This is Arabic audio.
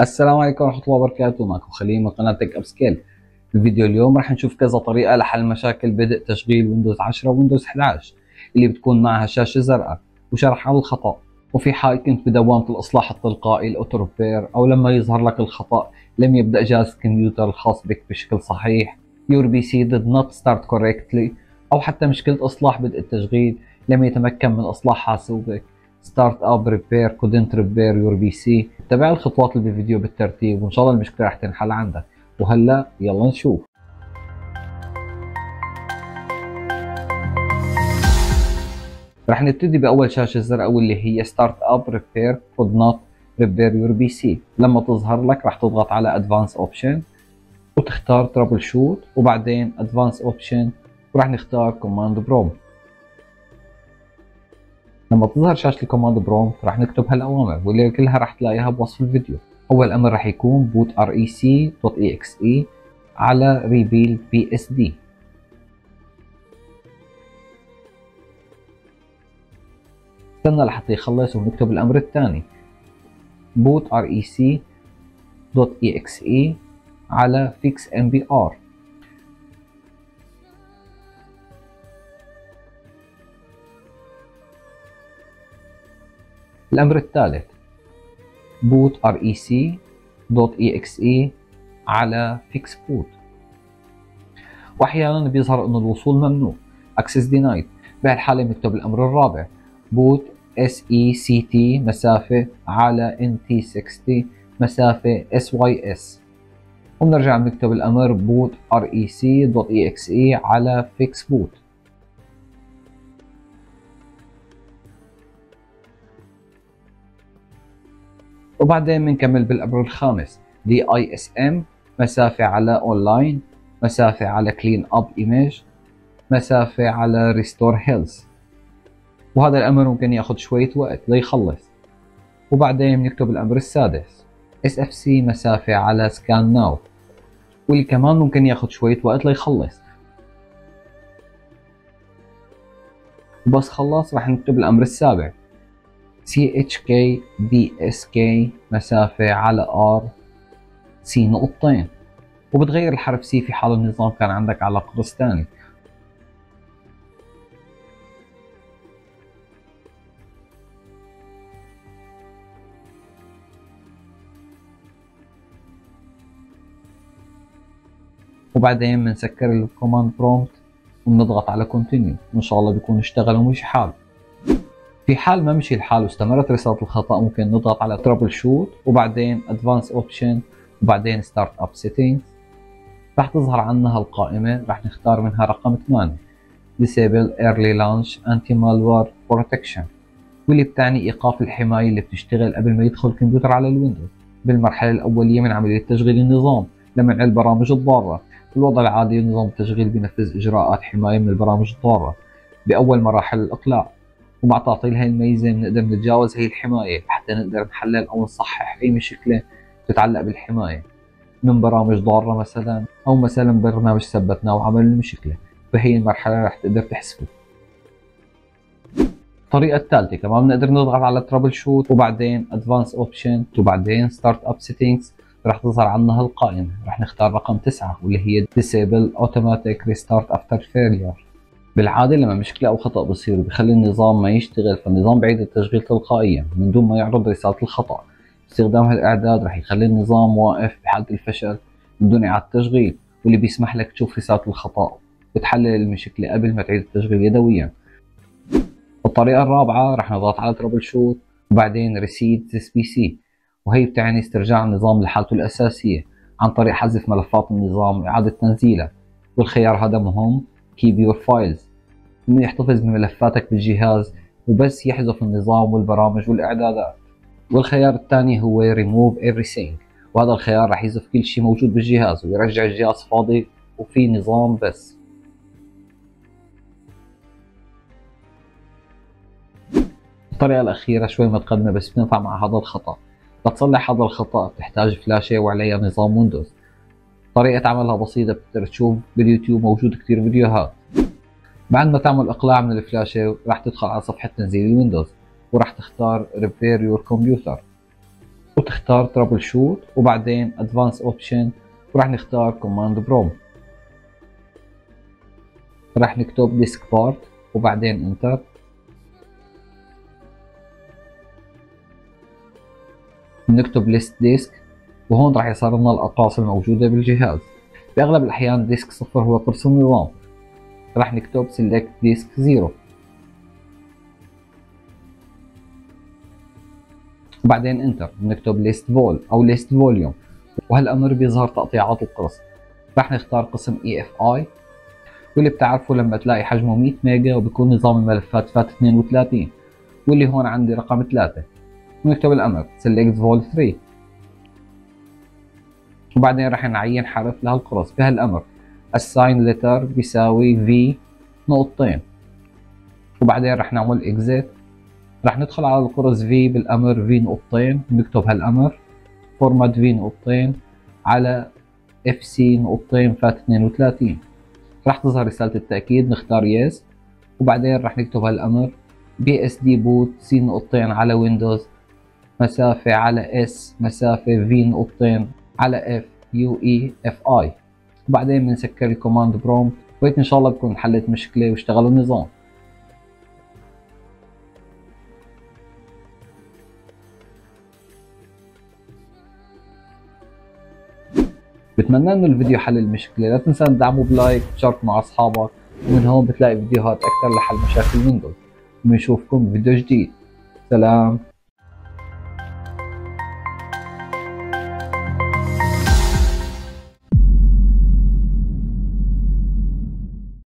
السلام عليكم ورحمة الله وبركاته. معكم خليل من قناة Tech Upskill بفيديو اليوم راح نشوف كذا طريقة لحل مشاكل بدء تشغيل ويندوز 10 ويندوز 11 اللي بتكون معها شاشة زرقاء وشرح عن الخطأ. وفي حال كنت بدوامة الإصلاح التلقائي ال auto repair أو لما يظهر لك الخطأ لم يبدأ جهاز الكمبيوتر الخاص بك بشكل صحيح. Your PC did not start correctly أو حتى مشكلة إصلاح بدء التشغيل لم يتمكن من إصلاح حاسوبك. Startup repair couldn't repair your PC. تابع الخطوات اللي بالفيديو بالترتيب وإن شاء الله المشكلة رح تنحل عندك. وهلأ يلا نشوف. رح نبتدي بأول شاشة زرقاء واللي هي Startup repair could not repair your PC. لما تظهر لك رح تضغط على advanced option وتختار troubleshoot وبعدين advanced option ورح نختار command prompt لما تظهر شاشة ال command prompt راح نكتب هالأوامر واللي كلها راح تلاقيها بوصف الفيديو. أول أمر راح يكون bootrec.exe على rebuildbcd استنى لحتى يخلص ونكتب الأمر الثاني. bootrec.exe على fix الأمر الثالث boot rec.exe على fix boot وأحيانا بيظهر أنه الوصول ممنوع. Access denied. بهالحالة بنكتب الأمر الرابع. Boot sect مسافة على nt60 مسافة sys وبنرجع بنكتب الأمر. Bootrec.exe على fixboot وبعدين بنكمل بالامر الخامس. DISM مسافة على اونلاين مسافة على cleanup image مسافة على restore health وهذا الأمر ممكن يأخذ شوية وقت ليخلص. وبعدين بنكتب الأمر السادس. SFC مسافة على scannow واللي كمان ممكن يأخذ شوية وقت ليخلص. وبس خلص راح نكتب الأمر السابع. CHKDSK مسافة على R C نقطتين. وبتغير الحرف C في حال النظام كان عندك على قرص ثاني. وبعدين بنسكر ال command prompt وبنضغط على continue وإن شاء الله بيكون اشتغل ومشي حاله. في حال ما مشي الحال واستمرت رسالة الخطأ ممكن نضغط على troubleshoot وبعدين advanced option وبعدين startup settings راح تظهر عنا هالقائمة راح نختار منها رقم 8 disable early launch anti malware protection. واللي بتعني إيقاف الحماية اللي بتشتغل قبل ما يدخل الكمبيوتر على الويندوز. بالمرحلة الأولية من عملية تشغيل النظام لمنع البرامج الضارة. في الوضع العادي نظام التشغيل بينفذ إجراءات حماية من البرامج الضارة. بأول مراحل الإقلاع. ومع تعطيل هاي الميزة بنقدر نتجاوز هاي الحماية حتى نقدر نحلل أو نصحح أي مشكلة تتعلق بالحماية من برامج ضارة مثلا أو مثلا برنامج ثبتناه وعمل المشكلة فهي المرحلة رح تقدر تحسبه. الطريقة الثالثة كمان بنقدر نضغط على troubleshoot وبعدين advanced option وبعدين startup settings رح تظهر عنا هالقائمة. رح نختار رقم تسعة واللي هي disable automatic restart after failure. بالعادة لما مشكلة أو خطأ بصير بخلي النظام ما يشتغل فالنظام بعيد التشغيل تلقائيا من دون ما يعرض رسالة الخطأ. استخدام هالإعداد رح يخلي النظام واقف بحالة الفشل من دون إعادة تشغيل واللي بيسمح لك تشوف رسالة الخطأ وتحلل المشكلة قبل ما تعيد التشغيل يدويا. الطريقة الرابعة رح نضغط على ترابل شوت وبعدين reset this PC وهي بتعني استرجاع النظام لحالته الأساسية عن طريق حذف ملفات النظام وإعادة تنزيلها والخيار هذا مهم keep your files. انه يحتفظ بملفاتك بالجهاز وبس يحذف النظام والبرامج والإعدادات. والخيار الثاني هو remove everything. وهذا الخيار راح يحذف كل شيء موجود بالجهاز ويرجع الجهاز فاضي وفي نظام بس. الطريقة الأخيرة شوي متقدمة بس بتنفع مع هذا الخطأ. لتصلح هذا الخطأ بتحتاج فلاشة وعليها نظام ويندوز طريقة عملها بسيطة بتقدر تشوف باليوتيوب موجود كتير فيديوهات. بعد ما تعمل إقلاع من الفلاشة راح تدخل على صفحة تنزيل الويندوز وراح تختار repair your computer وتختار troubleshoot وبعدين advanced option وراح نختار command prompt راح نكتب diskpart وبعدين enter بنكتب list disk وهون راح يصير لنا الاقراص الموجودة بالجهاز. بأغلب الأحيان disk صفر هو قرص النظام. راح نكتب select disk zero وبعدين enter بنكتب list vol أو list volume وهالأمر بيظهر تقطيعات القرص. راح نختار قسم اي واللي بتعرفه لما تلاقي حجمه 100 ميجا وبيكون نظام الملفات فات 32 واللي هون عندي رقم 3 ونكتب الأمر. select vol 3 وبعدين راح نعين حرف لهالقرص بهالامر assign letter بيساوي v نقطتين. وبعدين راح نعمل exit. راح ندخل على القرص v بالأمر v نقطتين نكتب هالأمر. format v نقطتين على fs نقطتين FAT 32 راح تظهر رسالة التأكيد نختار yes وبعدين راح نكتب هالأمر. BCD boot C نقطتين على Windows مسافة على S مسافة V نقطتين على F UEFI وبعدين بنسكر ال command prompt وهيك إن شاء الله بكون حلت مشكلة واشتغل النظام. بتمنى إنه الفيديو حل المشكلة. لا تنسى تدعمه ب like وتشاركه مع أصحابك. ومن هون بتلاقي فيديوهات أكثر لحل مشاكل ويندوز ونشوفكم بفيديو جديد. سلام.